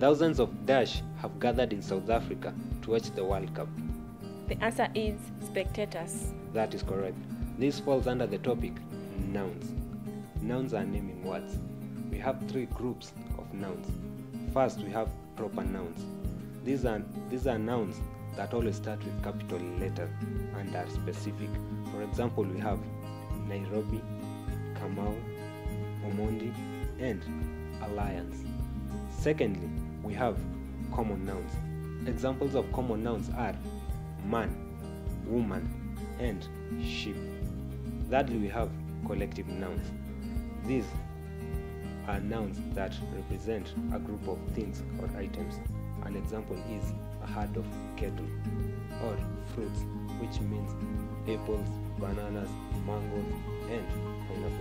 Thousands of Dash have gathered in South Africa to watch the World Cup. The answer is spectators. That is correct. This falls under the topic nouns. Nouns are naming words. We have three groups of nouns. First, we have proper nouns. These are these are nouns that always start with capital letter and are specific. For example, we have Nairobi, Kamau, Omondi, and Alliance. Secondly, we have common nouns. Examples of common nouns are man, woman, and sheep. Thirdly, we have collective nouns. These are nouns that represent a group of things or items. An example is a herd of cattle or fruits, which means apples, bananas, mangoes, and pineapples.